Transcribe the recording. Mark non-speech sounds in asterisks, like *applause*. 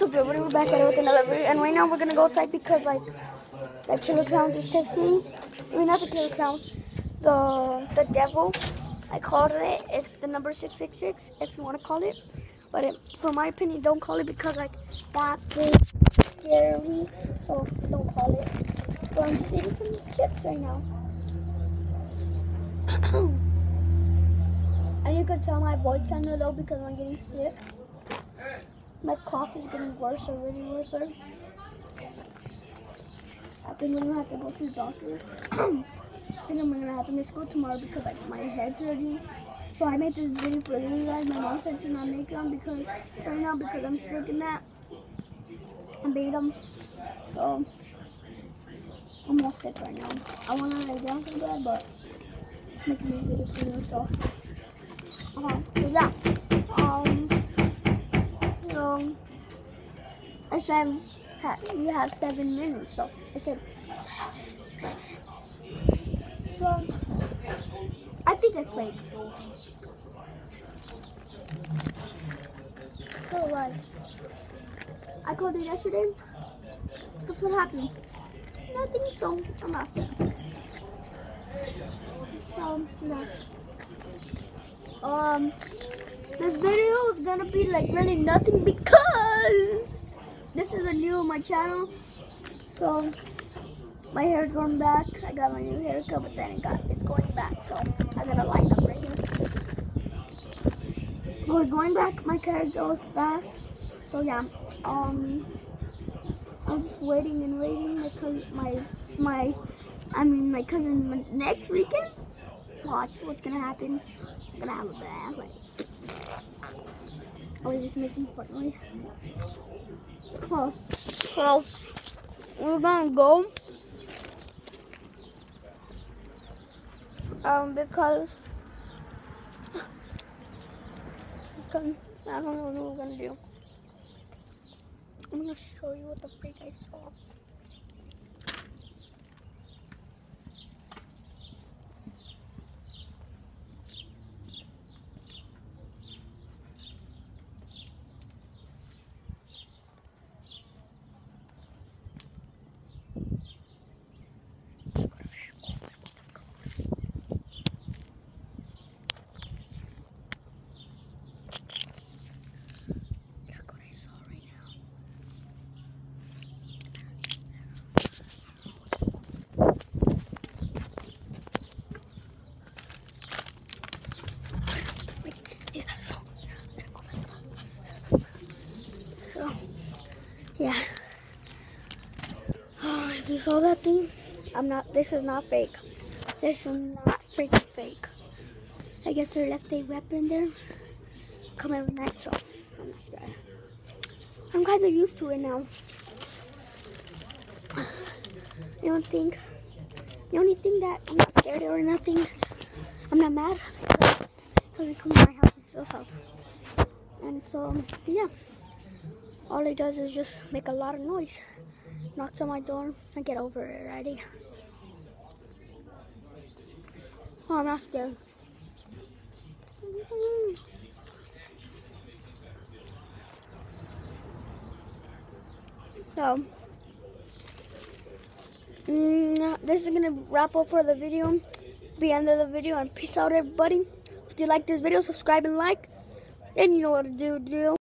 So everybody, we're back at it with another video, and right now we're gonna go outside because like that killer clown just texted me. I mean, not the killer clown, the the devil. I called it. It's the number six six six, if you want to call it. But it, for my opinion, don't call it because like that scare me. So don't call it. But I'm just eating some chips right now. and you can tell my voice kind of low because I'm getting sick. My cough is getting worse already, worse. I think I'm gonna have to go to the doctor. *clears throat* I think I'm gonna have to miss school tomorrow because like my head's hurting. So I made this video for you guys. My mom said to not make them because right now because I'm sick and that I made them. So I'm all sick right now. I wanna lay down some bed, but I'm making this video for you. So uh, yeah. Um. So I said you have seven minutes. So I said seven minutes. So I think it's fake. So like I called it yesterday. That's what happened. Nothing. So I'm after. So yeah. Um. This video is gonna be like really nothing because this is a new my channel. So my hair is going back. I got my new haircut, but then it got it's going back. So I got a line up right here. So it's going back. My hair goes fast. So yeah. Um. I'm just waiting and waiting because my my I mean my cousin next weekend. Watch what's gonna happen. I'm gonna have a bad like. I was just making fun of. Oh, well, we're gonna go. Um, because, because I don't know what we're gonna do. I'm gonna show you what the freak I saw. Look what I saw right now. So, yeah. Oh, if you saw that thing, I'm not. This is not fake. This is not freaking fake. I guess they left a weapon there. Come every night, so I'm not scared. I'm kind of used to it now. You don't think? The only thing that I'm not scared or nothing, I'm not mad because he comes to my house and steals stuff. And so, yeah. All he does is just make a lot of noise. Knocks on my door. I get over it already. Oh, I'm not scared. So, mm, this is gonna wrap up for the video. the end of the video and peace out, everybody. If you like this video, subscribe and like. And you know what to do. do.